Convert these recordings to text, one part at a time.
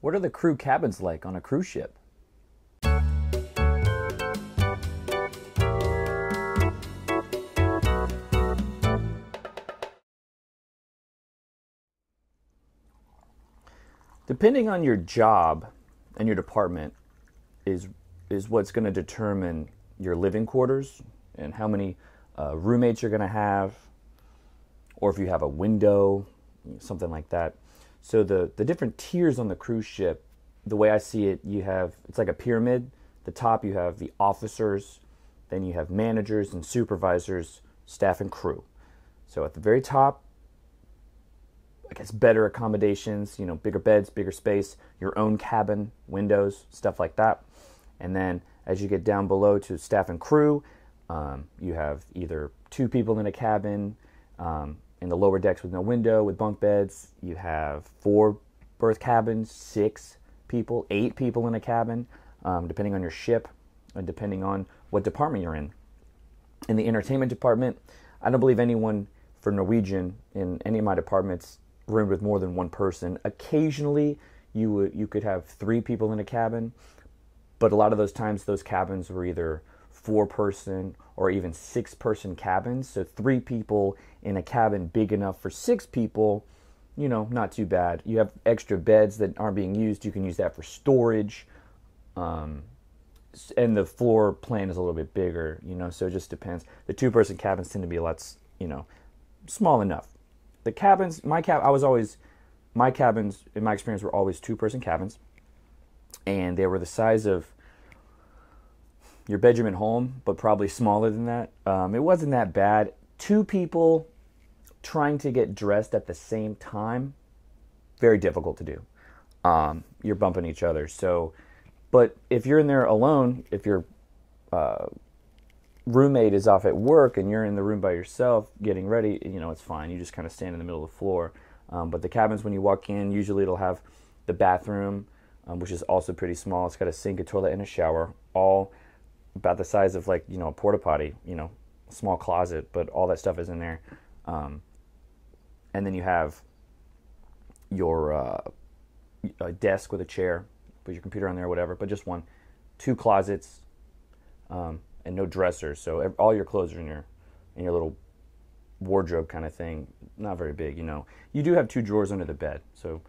What are the crew cabins like on a cruise ship? Depending on your job and your department is is what's going to determine your living quarters and how many uh, roommates you're going to have, or if you have a window, something like that. So the the different tiers on the cruise ship, the way I see it, you have it's like a pyramid. The top you have the officers, then you have managers and supervisors, staff and crew. So at the very top, I guess better accommodations, you know, bigger beds, bigger space, your own cabin, windows, stuff like that. And then as you get down below to staff and crew, um, you have either two people in a cabin, um, in the lower decks with no window with bunk beds. You have four berth cabins, six people, eight people in a cabin, um, depending on your ship and depending on what department you're in. In the entertainment department, I don't believe anyone for Norwegian in any of my departments roomed with more than one person. Occasionally, you you could have three people in a cabin, but a lot of those times those cabins were either four person or even six person cabins. So three people in a cabin big enough for six people, you know, not too bad. You have extra beds that aren't being used. You can use that for storage. Um, and the floor plan is a little bit bigger, you know, so it just depends. The two person cabins tend to be a lot, you know, small enough. The cabins, my cab, I was always, my cabins, in my experience, were always two person cabins. And they were the size of your bedroom at home, but probably smaller than that. Um, it wasn't that bad. Two people trying to get dressed at the same time, very difficult to do. Um, you're bumping each other. So, but if you're in there alone, if your uh, roommate is off at work and you're in the room by yourself getting ready, you know, it's fine. You just kind of stand in the middle of the floor. Um, but the cabins, when you walk in, usually it'll have the bathroom, um, which is also pretty small. It's got a sink, a toilet, and a shower, all about the size of like you know a porta potty, you know, small closet, but all that stuff is in there. Um, and then you have your uh, a desk with a chair, put your computer on there, whatever. But just one, two closets, um, and no dressers. So all your clothes are in your in your little wardrobe kind of thing. Not very big, you know. You do have two drawers under the bed, so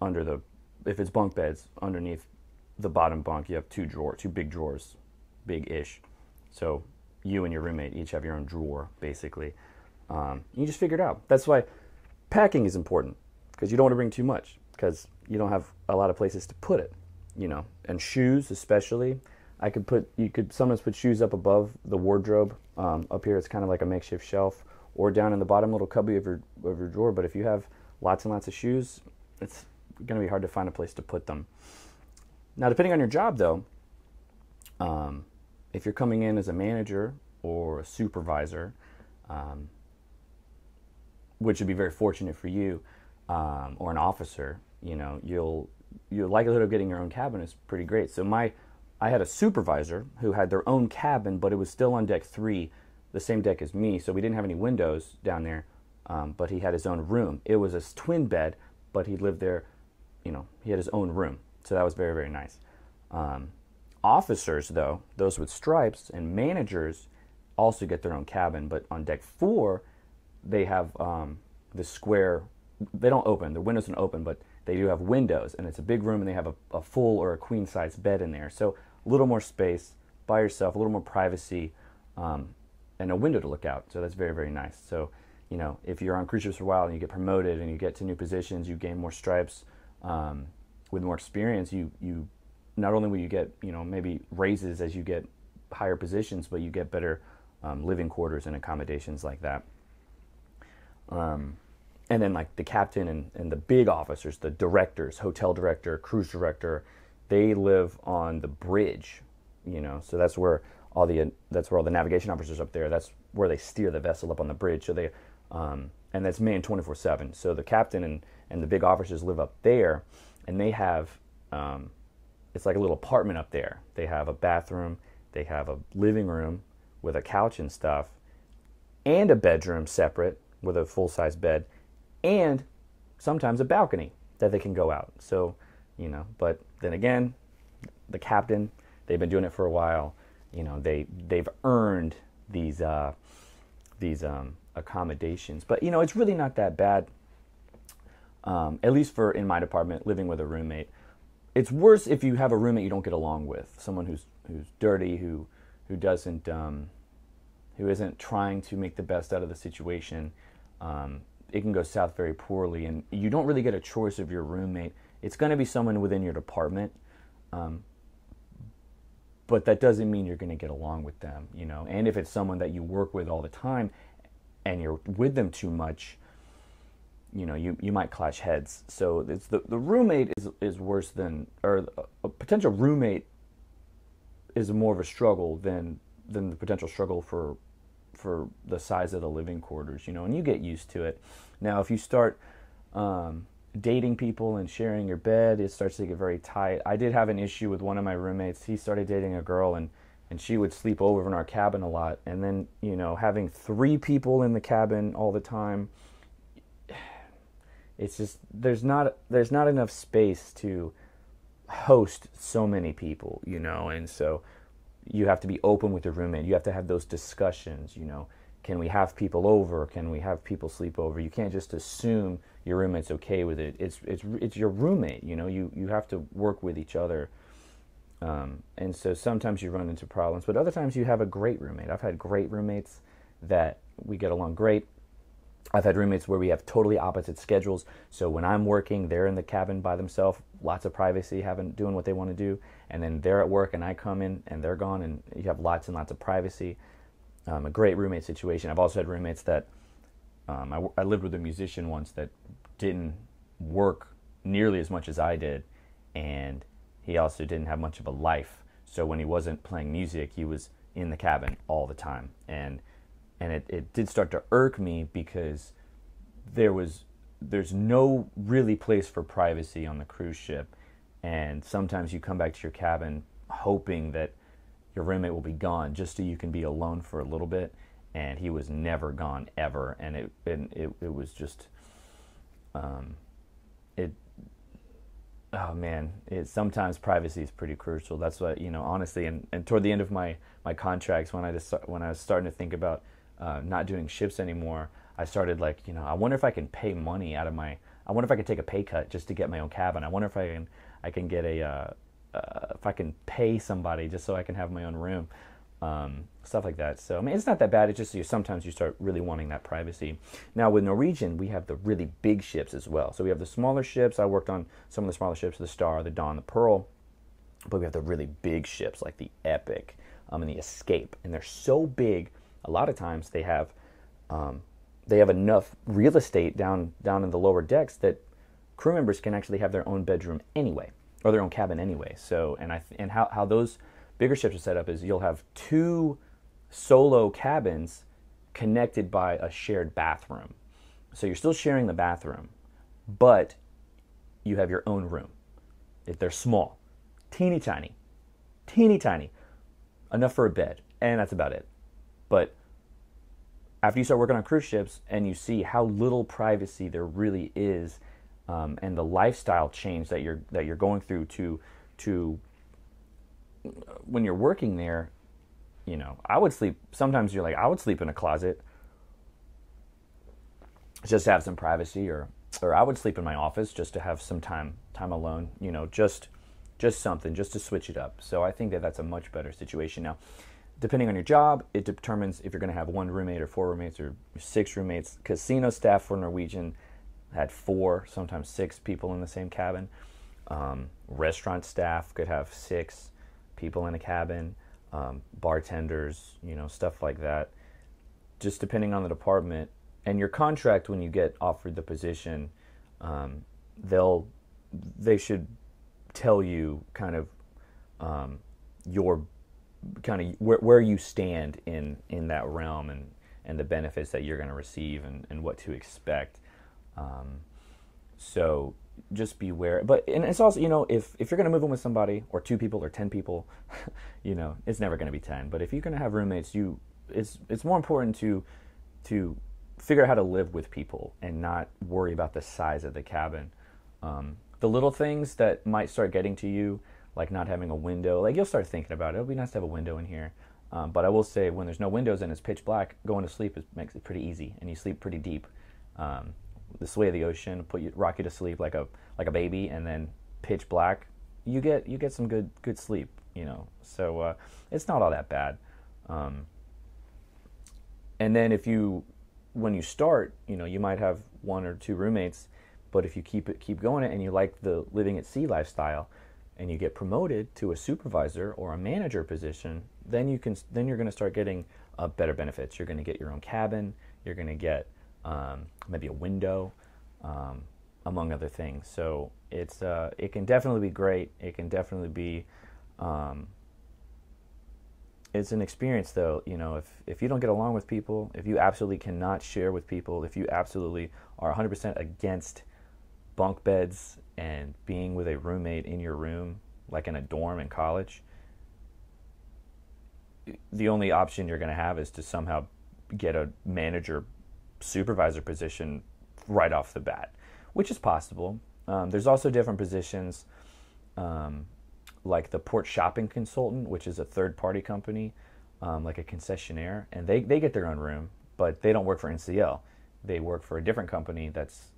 under the if it's bunk beds underneath the bottom bunk, you have two drawers, two big drawers, big ish. So you and your roommate each have your own drawer, basically. Um, you just figure it out. That's why packing is important because you don't want to bring too much because you don't have a lot of places to put it, you know. And shoes, especially. I could put you could sometimes put shoes up above the wardrobe. Um, up here, it's kind of like a makeshift shelf, or down in the bottom little cubby of your of your drawer. But if you have lots and lots of shoes, it's going to be hard to find a place to put them. Now, depending on your job, though, um, if you're coming in as a manager or a supervisor, um, which would be very fortunate for you, um, or an officer, you know, you'll your likelihood of getting your own cabin is pretty great. So my, I had a supervisor who had their own cabin, but it was still on deck three, the same deck as me. So we didn't have any windows down there, um, but he had his own room. It was a twin bed, but he lived there, you know, he had his own room. So that was very, very nice. Um, officers, though, those with stripes and managers also get their own cabin, but on deck four, they have um, the square. They don't open, the windows don't open, but they do have windows, and it's a big room, and they have a, a full or a queen size bed in there. So a little more space by yourself, a little more privacy, um, and a window to look out. So that's very, very nice. So, you know, if you're on cruise ships for a while and you get promoted and you get to new positions, you gain more stripes. Um, with more experience, you you not only will you get you know maybe raises as you get higher positions, but you get better um, living quarters and accommodations like that. Um, and then like the captain and, and the big officers, the directors, hotel director, cruise director, they live on the bridge, you know. So that's where all the that's where all the navigation officers up there. That's where they steer the vessel up on the bridge. So they um, and that's manned 24 seven. So the captain and and the big officers live up there and they have um, it's like a little apartment up there. They have a bathroom, they have a living room with a couch and stuff, and a bedroom separate with a full size bed, and sometimes a balcony that they can go out. So, you know, but then again, the captain, they've been doing it for a while. You know, they they've earned these uh, these um, accommodations. But you know, it's really not that bad. Um, at least for in my department, living with a roommate. It's worse if you have a roommate you don't get along with, someone who's who's dirty, who who doesn't um, who isn't trying to make the best out of the situation. Um, it can go south very poorly, and you don't really get a choice of your roommate. It's going to be someone within your department, um, but that doesn't mean you're going to get along with them, you know. And if it's someone that you work with all the time, and you're with them too much, you know, you, you might clash heads. So it's the the roommate is is worse than or a potential roommate is more of a struggle than than the potential struggle for for the size of the living quarters, you know, and you get used to it. Now, if you start um, dating people and sharing your bed, it starts to get very tight. I did have an issue with one of my roommates. He started dating a girl, and and she would sleep over in our cabin a lot. And then, you know, having three people in the cabin all the time, it's just there's not there's not enough space to host so many people, you know, and so you have to be open with your roommate. You have to have those discussions, you know. Can we have people over? Can we have people sleep over? You can't just assume your roommate's okay with it. It's it's it's your roommate, you know. You you have to work with each other. Um, and so sometimes you run into problems, but other times you have a great roommate. I've had great roommates that we get along great. I've had roommates where we have totally opposite schedules. So when I'm working, they're in the cabin by themselves, lots of privacy, having doing what they want to do, and then they're at work and I come in and they're gone, and you have lots and lots of privacy. Um, a great roommate situation. I've also had roommates that um, I, I lived with a musician once that didn't work nearly as much as I did, and he also didn't have much of a life. So when he wasn't playing music, he was in the cabin all the time, and and it, it did start to irk me because there was there's no really place for privacy on the cruise ship. And sometimes you come back to your cabin hoping that your roommate will be gone just so you can be alone for a little bit. And he was never gone ever. And it and it, it was just um it oh man it sometimes privacy is pretty crucial. That's what you know honestly and, and toward the end of my my contracts when i just when i was starting to think about uh, not doing ships anymore, I started like, you know, I wonder if I can pay money out of my. I wonder if I could take a pay cut just to get my own cabin. I wonder if I can, I can get a, uh, uh, if I can pay somebody just so I can have my own room, um, stuff like that. So I mean, it's not that bad. It's just you, sometimes you start really wanting that privacy. Now with Norwegian, we have the really big ships as well. So we have the smaller ships. I worked on some of the smaller ships, the Star, the Dawn, the Pearl, but we have the really big ships like the Epic um, and the Escape, and they're so big a lot of times they have um, they have enough real estate down down in the lower decks that crew members can actually have their own bedroom anyway or their own cabin anyway. So and I and how how those bigger ships are set up is you'll have two solo cabins connected by a shared bathroom. So you're still sharing the bathroom, but you have your own room. If they're small, teeny tiny, teeny tiny, enough for a bed, and that's about it. But after you start working on cruise ships and you see how little privacy there really is, um, and the lifestyle change that you're that you're going through to to when you're working there, you know, I would sleep. Sometimes you're like, I would sleep in a closet just to have some privacy, or or I would sleep in my office just to have some time time alone. You know, just just something, just to switch it up. So I think that that's a much better situation now depending on your job, it determines if you're going to have one roommate or four roommates or six roommates. Casino staff for Norwegian had four, sometimes six people in the same cabin. Um, restaurant staff could have six people in a cabin. Um, bartenders, you know, stuff like that. Just depending on the department and your contract when you get offered the position, um, they'll they should tell you kind of um, your kind of where, where you stand in in that realm and and the benefits that you're going to receive and, and what to expect. Um, so just beware. But and it's also you know if if you're going to move in with somebody or two people or ten people, you know it's never going to be ten. But if you're going to have roommates, you it's it's more important to to figure out how to live with people and not worry about the size of the cabin. Um, the little things that might start getting to you, like not having a window, like you'll start thinking about it. It'll be nice to have a window in here. Um, but I will say, when there's no windows and it's pitch black, going to sleep is, makes it pretty easy, and you sleep pretty deep. Um, the sway of the ocean put you rock you to sleep like a like a baby, and then pitch black, you get you get some good good sleep. You know, so uh, it's not all that bad. Um, and then if you when you start, you know, you might have one or two roommates, but if you keep it keep going it and you like the living at sea lifestyle, and you get promoted to a supervisor or a manager position, then you can then you're going to start getting uh, better benefits. You're going to get your own cabin. You're going to get um, maybe a window, um, among other things. So it's uh, it can definitely be great. It can definitely be um, it's an experience though. You know, if if you don't get along with people, if you absolutely cannot share with people, if you absolutely are 100% against bunk beds and being with a roommate in your room, like in a dorm in college, the only option you're going to have is to somehow get a manager supervisor position right off the bat, which is possible. Um, there's also different positions, um, like the port shopping consultant, which is a third party company, um, like a concessionaire, and they, they get their own room, but they don't work for NCL. They work for a different company that's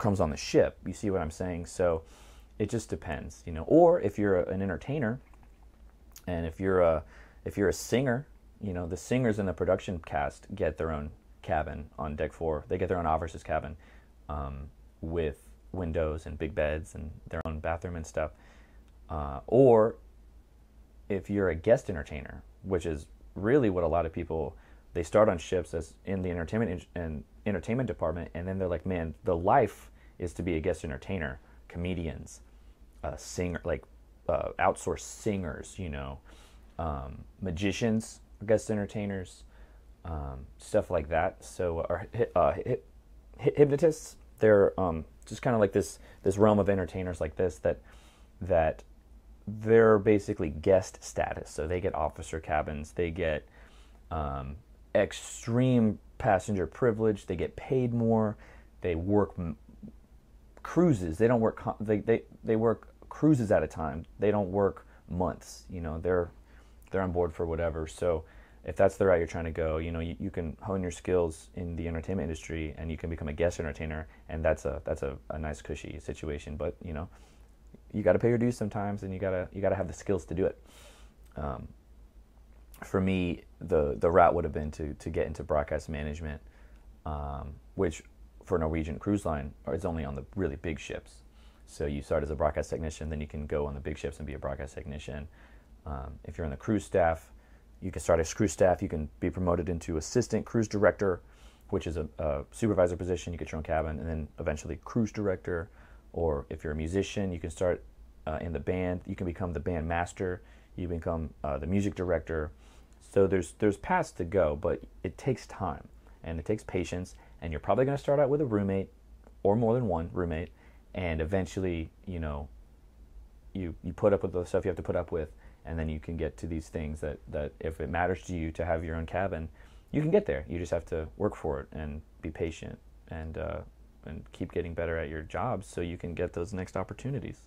comes on the ship. You see what I'm saying? So it just depends, you know. Or if you're a, an entertainer, and if you're a if you're a singer, you know, the singers in the production cast get their own cabin on deck four. They get their own officer's cabin um, with windows and big beds and their own bathroom and stuff. Uh, or if you're a guest entertainer, which is really what a lot of people they start on ships as in the entertainment and entertainment department, and then they're like, man, the life is to be a guest entertainer, comedians, uh, singer, like uh, outsourced singers, you know, um, magicians, guest entertainers, um, stuff like that. So, or uh, hypnotists, they're um, just kind of like this this realm of entertainers like this that that they're basically guest status. So they get officer cabins, they get um, extreme passenger privilege, they get paid more, they work cruises. They don't work they, they they work cruises at a time. They don't work months. You know, they're they're on board for whatever. So if that's the route you're trying to go, you know, you, you can hone your skills in the entertainment industry and you can become a guest entertainer and that's a that's a, a nice cushy situation. But, you know, you gotta pay your dues sometimes and you gotta you gotta have the skills to do it. Um, for me, the the route would have been to to get into broadcast management, um, which for Norwegian Cruise Line is only on the really big ships. So you start as a broadcast technician, then you can go on the big ships and be a broadcast technician. Um, if you're in the cruise staff, you can start as cruise staff. You can be promoted into assistant cruise director, which is a, a, supervisor position. You get your own cabin, and then eventually cruise director. Or if you're a musician, you can start uh, in the band. You can become the band master. You become uh, the music director. So there's there's paths to go, but it takes time and it takes patience. And you're probably going to start out with a roommate or more than one roommate, and eventually, you know, you you put up with the stuff you have to put up with and then you can get to these things that, that if it matters to you to have your own cabin, you can get there. You just have to work for it and be patient and uh, and keep getting better at your jobs so you can get those next opportunities.